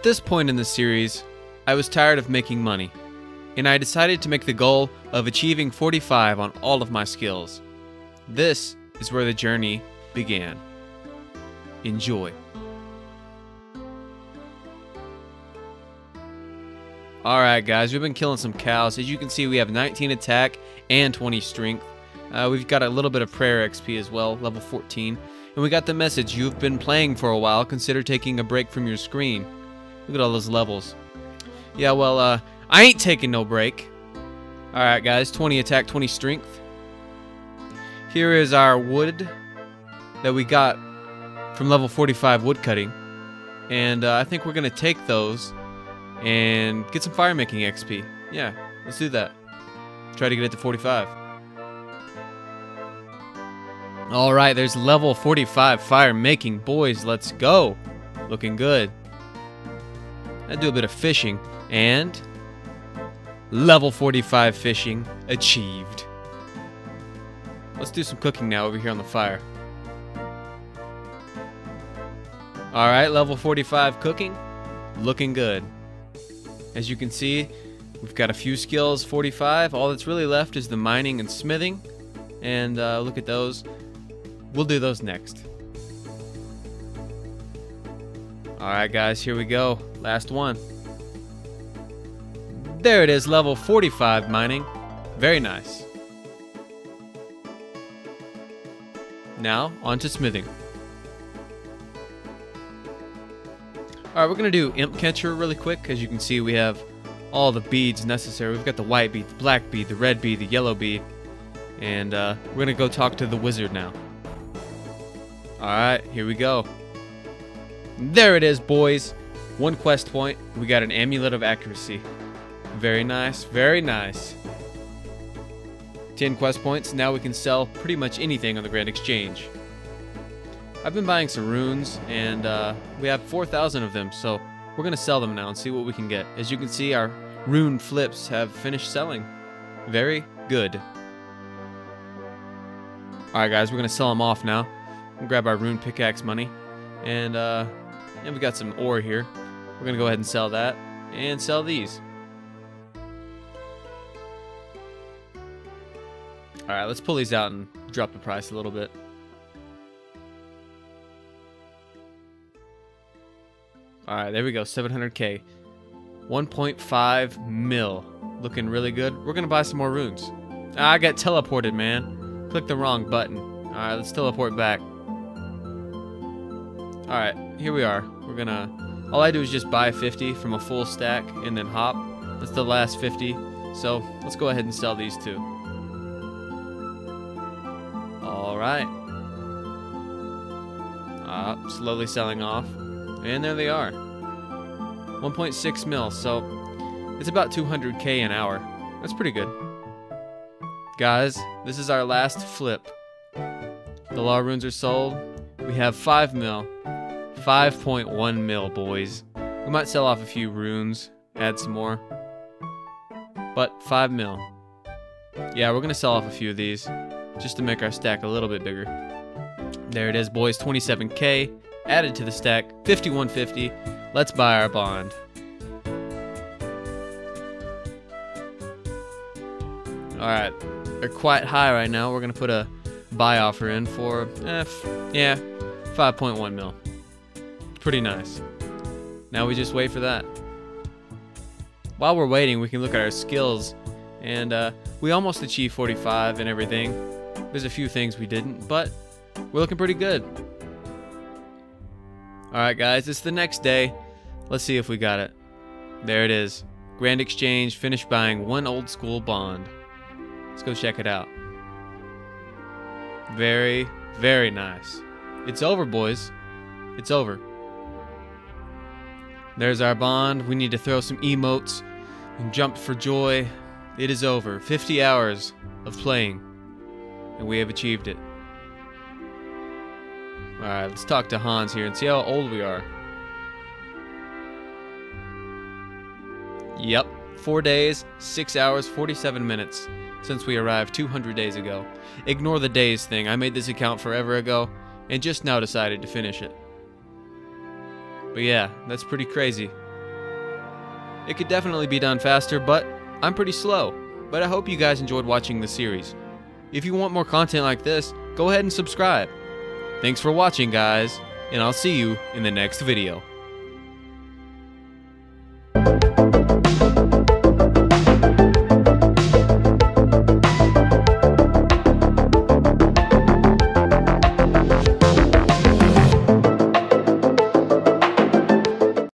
At this point in the series, I was tired of making money, and I decided to make the goal of achieving 45 on all of my skills. This is where the journey began. Enjoy. Alright, guys, we've been killing some cows. As you can see, we have 19 attack and 20 strength. Uh, we've got a little bit of prayer XP as well, level 14. And we got the message you've been playing for a while, consider taking a break from your screen. Look at all those levels. Yeah, well, uh, I ain't taking no break. Alright, guys, 20 attack, 20 strength. Here is our wood that we got from level 45 wood cutting. And uh, I think we're going to take those and get some fire making XP. Yeah, let's do that. Try to get it to 45. All right, there's level 45 fire making. Boys, let's go. Looking good. I do a bit of fishing and level 45 fishing achieved. Let's do some cooking now over here on the fire. All right, level 45 cooking. Looking good. As you can see, we've got a few skills, 45. All that's really left is the mining and smithing. And uh, look at those. We'll do those next. Alright guys, here we go. Last one. There it is, level 45 mining. Very nice. Now, on to smithing. Alright, we're going to do Imp Catcher really quick. As you can see, we have all the beads necessary. We've got the white bead, the black bead, the red bead, the yellow bead. And uh, we're going to go talk to the wizard now. Alright, here we go. There it is, boys. One quest point. We got an Amulet of Accuracy. Very nice, very nice. 10 quest points. Now we can sell pretty much anything on the Grand Exchange. I've been buying some runes, and uh, we have 4,000 of them, so we're going to sell them now and see what we can get. As you can see, our rune flips have finished selling. Very good. Alright guys, we're going to sell them off now. We'll grab our rune pickaxe money. And, uh, and we got some ore here. We're going to go ahead and sell that. And sell these. Alright, let's pull these out and drop the price a little bit. Alright, there we go. 700k. 1.5 mil. Looking really good. We're going to buy some more runes. Ah, I got teleported, man. Click the wrong button. Alright, let's teleport back. Alright, here we are. We're to... All I do is just buy 50 from a full stack and then hop. That's the last 50. So, let's go ahead and sell these two. Alright. Uh, slowly selling off. And there they are. 1.6 mil, so it's about 200k an hour. That's pretty good. Guys, this is our last flip. The law runes are sold. We have 5 mil. 5.1 mil, boys. We might sell off a few runes, add some more. But 5 mil. Yeah, we're going to sell off a few of these just to make our stack a little bit bigger. There it is, boys. 27k added to the stack, 5150. Let's buy our bond. Alright, they're quite high right now. We're going to put a buy offer in for, eh, yeah, 5.1 mil. Pretty nice. Now we just wait for that. While we're waiting, we can look at our skills, and uh, we almost achieved 45 and everything. There's a few things we didn't, but we're looking pretty good. Alright guys, it's the next day. Let's see if we got it. There it is. Grand Exchange finished buying one old school bond. Let's go check it out. Very, very nice. It's over, boys. It's over. There's our bond. We need to throw some emotes and jump for joy. It is over. 50 hours of playing, and we have achieved it. Alright, let's talk to Hans here and see how old we are. Yep, 4 days, 6 hours, 47 minutes since we arrived 200 days ago. Ignore the days thing, I made this account forever ago and just now decided to finish it. But yeah, that's pretty crazy. It could definitely be done faster, but I'm pretty slow. But I hope you guys enjoyed watching the series. If you want more content like this, go ahead and subscribe. Thanks for watching, guys, and I'll see you in the next video.